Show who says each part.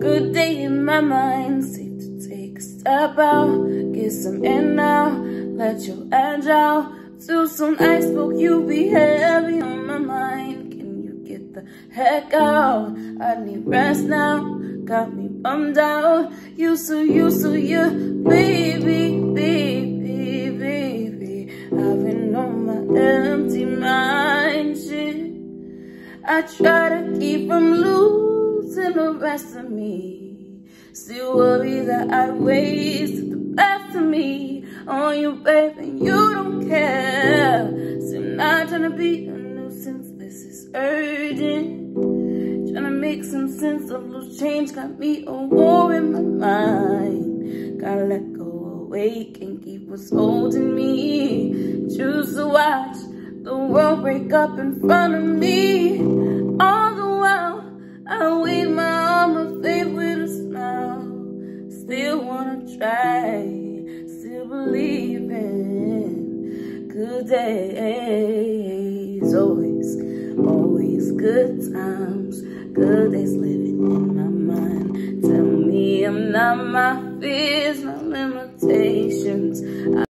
Speaker 1: Good day in my mind, safe to take a step out, get some air now, let your edge out. Too soon I spoke, you be heavy on my mind. Can you get the heck out? I need rest now, got me bummed out. You so, you so, you, baby, baby, baby. I've been on my empty mind, shit. I try to keep rest of me. Still worry that I wasted the best of me on you, baby. You don't care. So not trying to be a nuisance. This is urgent. Trying to make some sense of loose change. Got me a war in my mind. Gotta let go awake and keep what's holding me. Choose to watch the world break up in front of me. Try, still believe in good days. Always, always good times. Good days living in my mind. Tell me I'm not my fears, my limitations.